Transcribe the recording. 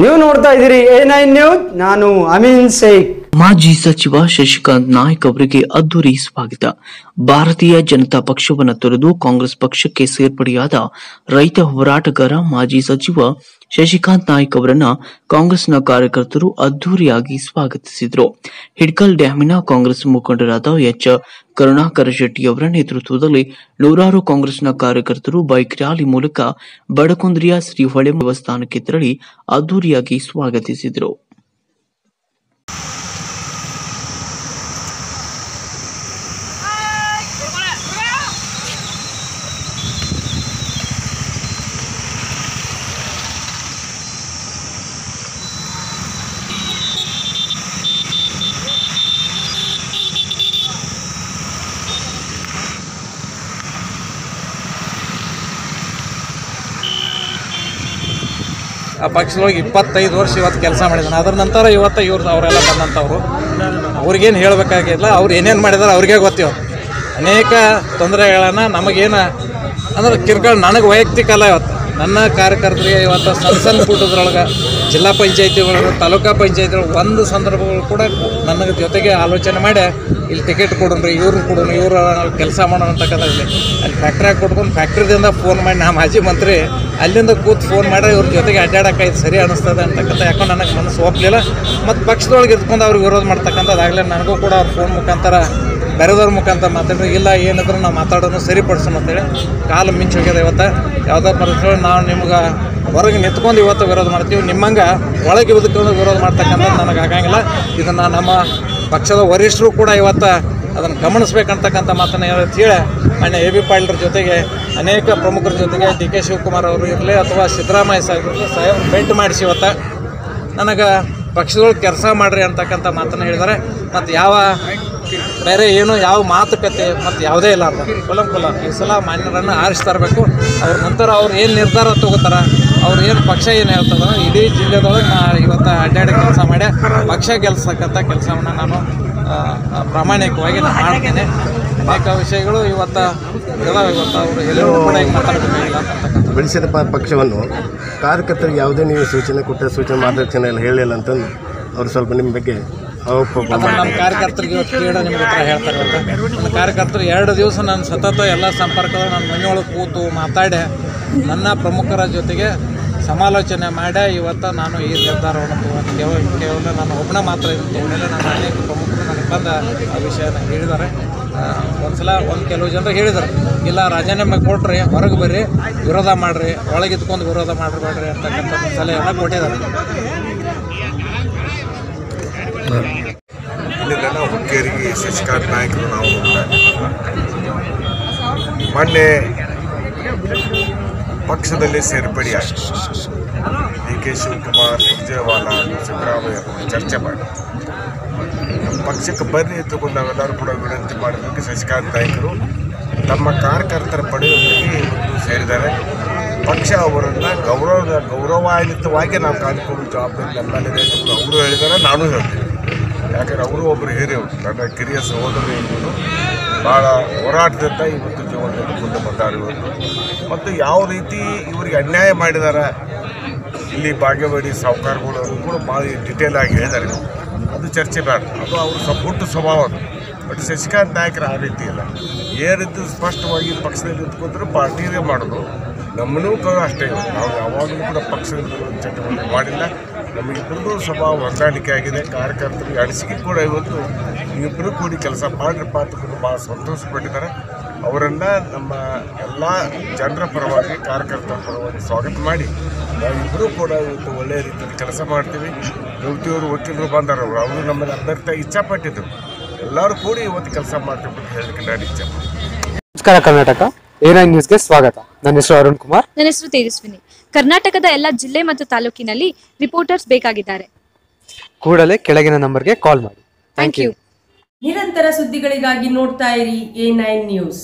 ನೀವು ನೋಡ್ತಾ ಇದ್ದೀರಿ ಎ ನೈನ್ ನ್ಯೂಸ್, ನಾನು ಅಮೀನ್ ಶೇಖ್. ಮಾಜಿ ಸಚಿವ ಶಶಿಕಾಂತ್ ನಾಯ್ಕ್ ಅವರಿಗೆ ಅದ್ದೂರಿ ಸ್ವಾಗತ. ಭಾರತೀಯ ಜನತಾ ಪಕ್ಷವನ್ನು ತೊರೆದು ಕಾಂಗ್ರೆಸ್ ಪಕ್ಷಕ್ಕೆ ಸೇರ್ಪಡೆಯಾದ ರೈತ ಹೋರಾಟಗಾರ ಮಾಜಿ ಸಚಿವ ಶಶಿಕಾಂತ್ ನಾಯ್ಕ್ ಅವರನ್ನ ಕಾಂಗ್ರೆಸ್ನ ಕಾರ್ಯಕರ್ತರು ಅದ್ದೂರಿಯಾಗಿ ಸ್ವಾಗತಿಸಿದರು. ಹಿಡ್ಕಲ್ ಡ್ಯಾಮಿನ ಕಾಂಗ್ರೆಸ್ ಮುಖಂಡರಾದ ಎಚ್. ಕರುಣಾಕರ ಶೆಟ್ಟಿ ಅವರ ನೇತೃತ್ವದಲ್ಲಿ ನೂರಾರು ಕಾಂಗ್ರೆಸ್ನ ಕಾರ್ಯಕರ್ತರು ಬೈಕ್ ರ್ಯಾಲಿ ಮೂಲಕ ಬಡಕುಂದ್ರಿಯ ಶ್ರೀ ಹೊಳೆ ದೇವಸ್ಥಾನಕ್ಕೆ ತೆರಳಿ ಅದ್ದೂರಿಯಾಗಿ ಸ್ವಾಗತಿಸಿದರು. ಆ ಪಕ್ಷದೊಳಗೆ ಇಪ್ಪತ್ತೈದು ವರ್ಷ ಇವತ್ತು ಕೆಲಸ ಮಾಡಿದ್ದಾನೆ. ಅದರ ನಂತರ ಇವತ್ತು ಇವ್ರು ಅವರೆಲ್ಲ ಬಂದಂಥವ್ರು. ಅವ್ರಿಗೇನು ಹೇಳಬೇಕಾಗಿಲ್ಲ. ಅವ್ರು ಏನೇನು ಮಾಡಿದಾರೆ ಅವ್ರಿಗೆ ಗೊತ್ತಿವ ಅನೇಕ ತೊಂದರೆಗಳನ್ನು ನಮಗೇನು ಅಂದ್ರೆ ಕಿರ್ಕಲ್ ನನಗೆ ವೈಯಕ್ತಿಕ ಅಲ್ಲ ಇವತ್ತು. ನನ್ನ ಕಾರ್ಯಕರ್ತರಿಗೆ ಇವತ್ತು ಸಣ್ಣ ಸಣ್ಣ ಪುಟದ್ರೊಳಗೆ ಜಿಲ್ಲಾ ಪಂಚಾಯತಿ ಒಳಗೆ ತಾಲೂಕಾ ಪಂಚಾಯತಿ ಒಳಗೆ ಒಂದು ಸಂದರ್ಭಗಳು ಕೂಡ ನನ್ನ ಜೊತೆಗೆ ಆಲೋಚನೆ ಮಾಡಿ, ಇಲ್ಲಿ ಟಿಕೆಟ್ ಕೊಡೋಣ್ರಿ ಇವ್ರನ್ನ ಕೊಡೋಣ ಇವರು ಕೆಲಸ ಮಾಡೋಣ ಅಂತಕ್ಕಂಥದ್ದು ಅಲ್ಲಿ ಫ್ಯಾಕ್ಟ್ರಿಯಾಗಿ ಕೊಟ್ಕೊಂಡು ಫ್ಯಾಕ್ಟ್ರಿದಿಂದ ಫೋನ್ ಮಾಡಿ, ನಾ ಮಾಜಿ ಮಂತ್ರಿ, ಅಲ್ಲಿಂದ ಕೂತು ಫೋನ್ ಮಾಡಿ ಇವ್ರ ಜೊತೆಗೆ ಅಡ್ಡಾಡಕ್ಕೆ ಇದು ಸರಿ ಅನಿಸ್ತದೆ ಅಂತಕ್ಕಂಥ ಯಾಕೋ ನನಗೆ ಮನಸ್ಸು ಒಪ್ಪಲಿಲ್ಲ ಮತ್ತು ಪಕ್ಷದೊಳಗೆ ಇದ್ಕೊಂಡು ಅವ್ರಿಗೆ ವಿರೋಧ ಮಾಡ್ತಕ್ಕಂಥದ್ದಾಗಲೇ ನನಗೂ ಕೂಡ ಅವ್ರ ಫೋನ್ ಮುಖಾಂತರ ಬೇರೆದವ್ರ ಮುಖಾಂತರ ಮಾತಾಡಿದ್ರೆ ಇಲ್ಲ ಏನಿದ್ರು ನಾವು ಮಾತಾಡೋನು ಸರಿಪಡಿಸೋಣ ಅಂತೇಳಿ ಕಾಲು ಮಿಂಚು ಹೋಗ್ಯದ ಇವತ್ತು. ಯಾವುದೇ ಪರಿಸ್ಥಿತಿ ನಾವು ನಿಮ್ಗೆ ಹೊರಗೆ ನಿಂತ್ಕೊಂಡು ಇವತ್ತು ವಿರೋಧ ಮಾಡ್ತೀವಿ. ನಿಮ್ಮಂಗೆ ಒಳಗೆ ಬದುಕೊಂಡು ವಿರೋಧ ಮಾಡ್ತಕ್ಕಂಥದ್ದು ನನಗೆ ಆಗಂಗಿಲ್ಲ. ಇದನ್ನು ನಮ್ಮ ಪಕ್ಷದ ವರಿಷ್ಠರು ಕೂಡ ಇವತ್ತು ಅದನ್ನು ಗಮನಿಸ್ಬೇಕಂತಕ್ಕಂಥ ಮಾತನ್ನು ಹೇಳಿ, ಅಣ್ಣ ಎ ಬಿ ಪಾಟೀಲ್ರ ಜೊತೆಗೆ ಅನೇಕ ಪ್ರಮುಖರ ಜೊತೆಗೆ ಡಿ ಕೆ ಶಿವಕುಮಾರ್ ಅವರು ಇರಲಿ ಅಥವಾ ಸಿದ್ದರಾಮಯ್ಯ ಸಾಹೇಬರು ಸಾಹೇಬ್ ಭೇಟಿ ಮಾಡಿಸಿ ಇವತ್ತು. ನನಗೆ ಪಕ್ಷದೊಳಗೆ ಕೆಲಸ ಮಾಡ್ರಿ ಅಂತಕ್ಕಂಥ ಮಾತನ್ನು ಹೇಳಿದ್ದಾರೆ. ಮತ್ತು ಯಾವ ಬೇರೆ ಏನು ಯಾವ ಮಾತುಕತೆ ಮತ್ತು ಯಾವುದೇ ಇಲ್ಲ ಅಂತ. ಕುಲಂ ಈ ಸಲ ಮಾನ್ಯರನ್ನು ಆರಿಸ್ತಾ ಇರಬೇಕು. ಅವ್ರ ನಂತರ ಅವ್ರು ಏನು ನಿರ್ಧಾರ ತಗೋತಾರೆ, ಅವ್ರು ಏನು ಪಕ್ಷ ಏನು ಹೇಳ್ತದ, ಇಡೀ ಜಿಲ್ಲೆದೊಳಗೆ ನಾ ಇವತ್ತು ಅಡ್ಡಾಡಿ ಕೆಲಸ ಮಾಡಿ ಪಕ್ಷ ಗೆಲ್ಸಕ್ಕಂಥ ಕೆಲಸವನ್ನು ನಾನು ಪ್ರಾಮಾಣಿಕವಾಗಿ ನಾನು ಮಾಡ್ತೇನೆ. ಅನೇಕ ವಿಷಯಗಳು ಇವತ್ತು ಇದಾವೆ ಇವತ್ತು ಅವರು ಎಲ್ಲರೂ ಕೂಡ ಈಗ ಬೆಳೆಸಿದ ಪಕ್ಷವನ್ನು. ಕಾರ್ಯಕರ್ತರಿಗೆ ಯಾವುದೇ ನೀವು ಸೂಚನೆ ಕೊಟ್ಟ ಸೂಚನೆ ಮಾರ್ಗದರ್ಶನ ಎಲ್ಲ ಹೇಳಿಲ್ಲ ಅಂತಂದು, ಅವರು ಸ್ವಲ್ಪ ನಿಮ್ಮ ಬಗ್ಗೆ ನಮ್ಮ ಕಾರ್ಯಕರ್ತರಿಗೆ ಇವತ್ತು ಕ್ರೀಡೆ ನಿಮ್ಗೆ ಹತ್ರ ಹೇಳ್ತಾರೆ ನನ್ನ ಕಾರ್ಯಕರ್ತರು ಎರಡು ದಿವಸ ನಾನು ಸತತ ಎಲ್ಲ ಸಂಪರ್ಕದ ನನ್ನ ಮನೆಯೊಳಗೆ ಕೂತು ಮಾತಾಡಿ ನನ್ನ ಪ್ರಮುಖರ ಜೊತೆಗೆ ಸಮಾಲೋಚನೆ ಮಾಡಿ ಇವತ್ತು ನಾನು ಈ ನಿರ್ಧಾರವನ್ನು ತಗೊಂಡು ಕೇವಲ ಕೇವಲ ನಾನು ಒಬ್ಬನ ಮಾತ್ರ ತಗೊಂಡಿಲ್ಲ ನನ್ನ ಅನೇಕ ಪ್ರಮುಖರು ನನಗೆ ಬಂದ ಆ ವಿಷಯನ ಹೇಳಿದ್ದಾರೆ. ಒಂದು ಸಲ ಒಂದು ಕೆಲವು ಜನರು ಹೇಳಿದರು ಇಲ್ಲ ರಾಜೀನಾಮೆ ಕೊಟ್ರಿ ಹೊರಗೆ ಬರ್ರಿ ವಿರೋಧ ಮಾಡಿರಿ ಒಳಗಿದ್ಕೊಂಡು ವಿರೋಧ ಮಾಡಿರಬೇಡ್ರಿ ಅಂತಕ್ಕಂಥ ಸಲಹೆಯನ್ನು ಕೊಟ್ಟಿದ್ದಾರೆ. ಇಲ್ಲಿಂದ ಹುಕ್ಕೇರಿಗೆ ಶಶಿಕಾಂತ್ ನಾಯಕರು ನಾವು. ಮೊನ್ನೆ ಪಕ್ಷದಲ್ಲಿ ಸೇರ್ಪಡೆಯ ಡಿ ಕೆ ಶಿವಕುಮಾರ್, ಸುರ್ಜೇವಾಲ, ಸಿದ್ದರಾಮಯ್ಯ ಚರ್ಚೆ ಮಾಡಿ. ಪಕ್ಷಕ್ಕೆ ಬನ್ನಿ ತಗೊಂಡು ನಾವೆಲ್ಲರೂ ಕೂಡ ವಿನಂತಿ ಮಾಡಬೇಕು, ಶಶಿಕಾಂತ್ ನಾಯಕರು ತಮ್ಮ ಕಾರ್ಯಕರ್ತರ ಪಡೆಯೊಂದಿಗೆ ಇವತ್ತು ಸೇರಿದ್ದಾರೆ. ಪಕ್ಷ ಅವರನ್ನು ಗೌರವ ಗೌರವಾನ್ವಿತವಾಗಿ ನಾವು ಕಾಣಿಕೊಂಡು ಜವಾಬ್ದಾರಿ ನಮ್ಮಲ್ಲಿದೆ ಅಂತ ಅವರು ಹೇಳಿದ್ದಾರೆ, ನಾನು ಹೇಳ್ತೀನಿ. ಯಾಕಂದ್ರೆ ಅವರು ಒಬ್ಬರು ಹಿರಿಯವರು ನನ್ನ ಕಿರಿಯ ಸಹೋದರಿ ಇವರು ಭಾಳ ಹೋರಾಟದಿಂದ ಇವತ್ತು ಜೀವನದಲ್ಲಿ ಮುಂದೆ ಬಂದಾರೆ ಇವತ್ತು. ಮತ್ತು ಯಾವ ರೀತಿ ಇವರಿಗೆ ಅನ್ಯಾಯ ಮಾಡಿದ್ದಾರೆ ಇಲ್ಲಿ ಬಾಗೇವಾಡಿ ಸಾಹುಕಾರಗಳು ಕೂಡ ಭಾಳ ಡಿಟೇಲ್ ಆಗಿ ಹೇಳಿದ್ದಾರೆ. ಅದು ಚರ್ಚೆ ಬೇಡ. ಅದು ಅವ್ರ ಸಪುಟ್ಟು ಸ್ವಭಾವ ಅದು. ಬಟ್ ಶಶಿಕಾಂತ್ ನಾಯಕರು ಆ ರೀತಿ ಇಲ್ಲ. ಏನಿದ್ದು ಸ್ಪಷ್ಟವಾಗಿ ಪಕ್ಷದಲ್ಲಿ ನಿಂತ್ಕೊಂಡ್ರೆ ಪಾರ್ಟಿಯೇ ಮಾಡೋದು. ನಮ್ಮನೂ ಕೂಡ ಅಷ್ಟೇ. ನಾವು ಯಾವಾಗಲೂ ಕೂಡ ಪಕ್ಷದಲ್ಲಿ ಚಟುವಟಿಕೆ ಮಾಡಿಲ್ಲ. ನಮಗಿಬ್ಬರದು ಸ್ವಭಾವ ಹೊಂದಾಣಿಕೆ ಆಗಿದೆ. ಕಾರ್ಯಕರ್ತರಿಗೆ ಅನಿಸಿಕೆ ಕೂಡ ಇವತ್ತು ಇಬ್ಬರು ಕೂಡಿ ಕೆಲಸ ಮಾಡಿರಪ್ಪ ಅಂತ ಭಾಳ ಸಂತೋಷಪಟ್ಟಿದ್ದಾರೆ. ಅವರನ್ನು ನಮ್ಮ ಎಲ್ಲ ಜನರ ಪರವಾಗಿ ಕಾರ್ಯಕರ್ತರ ಪರವಾಗಿ ಸ್ವಾಗತ ಮಾಡಿ ನಾವಿಬ್ಬರೂ ಕೂಡ ಇವತ್ತು ಒಳ್ಳೆಯ ರೀತಿಯಲ್ಲಿ ಕೆಲಸ ಮಾಡ್ತೀವಿ. ಯುವತಿಯವರು ವಕೀಲರು ಬಂದರು ಅವರು. ಅವರು ನಮ್ಮನ್ನು ಅಭ್ಯರ್ಥಿ ಇಚ್ಛಾಪಟ್ಟಿದ್ದರು. ಎಲ್ಲರೂ ಕೂಡಿ ಇವತ್ತು ಕೆಲಸ ಮಾಡ್ತೀವಿ ಅಂತ ಹೇಳಲಿಕ್ಕೆ ನಾನು ಇಚ್ಛೆ ನಮಸ್ಕಾರ ಕರ್ನಾಟಕ. ನೈನ್ ನ್ಯೂಸ್ಗೆ ಸ್ವಾಗತ. ನನ್ನ ಹೆಸರು ಅರುಣ್ ಕುಮಾರ್. ನನ್ನ ಹೆಸರು ತೇಜಸ್ವಿನಿ. ಕರ್ನಾಟಕದ ಎಲ್ಲ ಜಿಲ್ಲೆ ಮತ್ತು ತಾಲೂಕಿನಲ್ಲಿ ರಿಪೋರ್ಟರ್ಸ್ ಬೇಕಾಗಿದ್ದಾರೆ. ಕೂಡಲೇ ಕೆಳಗಿನ ನಂಬರ್ಗೆ ಕಾಲ್ ಮಾಡಿ. ಥ್ಯಾಂಕ್ ಯು ನಿರಂತರ ಸುದ್ದಿಗಳಿಗಾಗಿ ನೋಡ್ತಾ ಇರಿ ಎ ನೈನ್ ನ್ಯೂಸ್